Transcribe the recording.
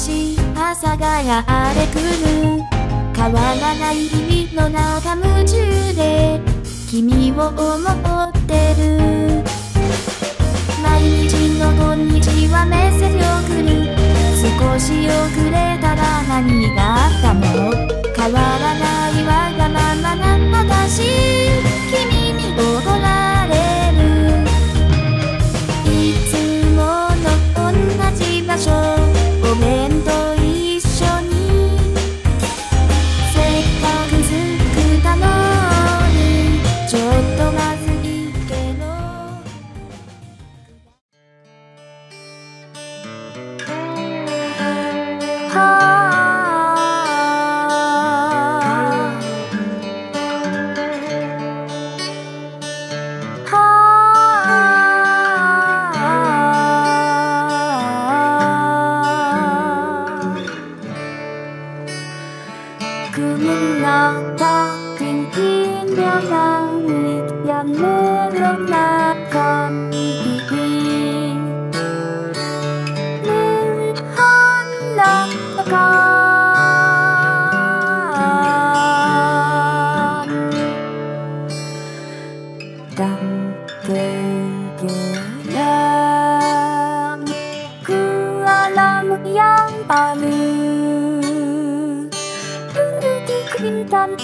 しい朝がやれくる変わらない日々の中夢中で君を思ってる。毎日のこんにちはメッセージ送る。少し遅れたら何があったの？変わらない。 그물나다 빙기려랑이 야무로 나간 비비 늘 한나가 Tâm